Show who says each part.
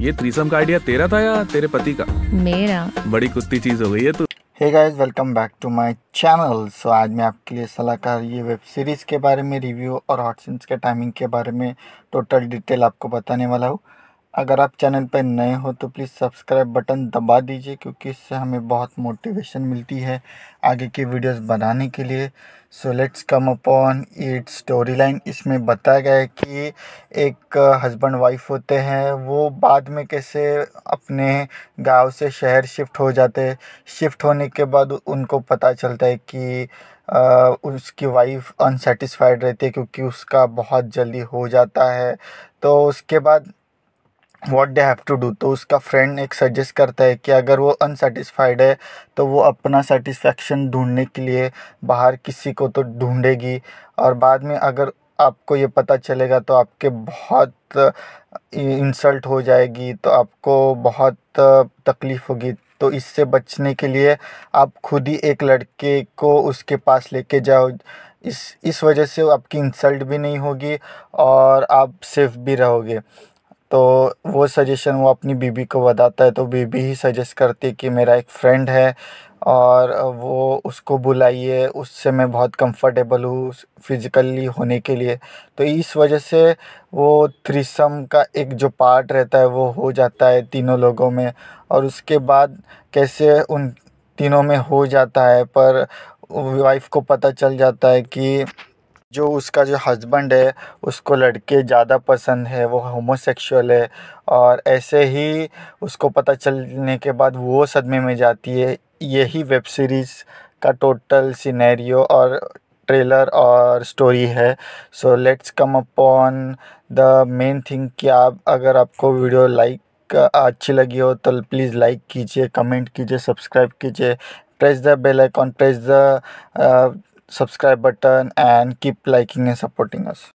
Speaker 1: ये थ्रीसम का आइडिया तेरा था या तेरे पति का?
Speaker 2: मेरा।
Speaker 1: बड़ी कुत्ती चीज़ हो गई है तू।
Speaker 3: Hey guys welcome back to my channel so आज मैं आपके लिए सलाहकार ये वेब सीरीज़ के बारे में रिव्यू और हॉट सीन्स के टाइमिंग के बारे में टोटल डिटेल आपको बताने वाला हूँ। अगर आप चैनल पर नए हो तो प्लीज़ सब्सक्राइब बटन दबा दीजिए क्योंकि इससे हमें बहुत मोटिवेशन मिलती है आगे की वीडियोस बनाने के लिए। So let's come upon it story line इसमें बताया गया है कि एक हस्बैंड वाइफ होते हैं वो बाद में कैसे अपने गाँव से शहर शिफ्ट हो जाते हैं। शिफ्ट होने के बाद उनको पता चलता है कि आ, उसकी वाइफ अनसेटिस्फाइड रहती है क्योंकि उसका बहुत जल्दी हो जाता है। तो उसके बाद what they have to do तो उसका फ्रेंड एक सजेस्ट करता है कि अगर वो अनसेटिस्फाइड है तो वो अपना सेटिस्फेक्शन ढूँढने के लिए बाहर किसी को तो ढूंढेगी। और बाद में अगर आपको ये पता चलेगा तो आपके बहुत इंसल्ट हो जाएगी तो आपको बहुत तकलीफ़ होगी। तो इससे बचने के लिए आप खुद ही एक लड़के को उसके पास लेके जाओ। इस इस वजह से आपकी इंसल्ट भी नहीं होगी और आप सेफ़ भी रहोगे। तो वो सजेशन वो अपनी बीबी को बताता है तो बीबी ही सजेस्ट करती है कि मेरा एक फ्रेंड है और वो उसको बुलाइए, उससे मैं बहुत कंफर्टेबल हूँ फिज़िकली होने के लिए। तो इस वजह से वो थ्रीसम का एक जो पार्ट रहता है वो हो जाता है तीनों लोगों में और उसके बाद कैसे उन तीनों में हो जाता है पर वाइफ को पता चल जाता है कि जो उसका जो हस्बैंड है, उसको लड़के ज़्यादा पसंद है, वो होमोसेक्सुअल है और ऐसे ही उसको पता चलने के बाद वो सदमे में जाती है। यही वेब सीरीज़ का टोटल सिनेरियो और ट्रेलर और स्टोरी है। So let's come upon the main thing कि आप, अगर आपको वीडियो लाइक अच्छी लगी हो तो प्लीज़ लाइक कीजिए कमेंट कीजिए सब्सक्राइब कीजिए press the bell icon press the subscribe button and keep liking and supporting us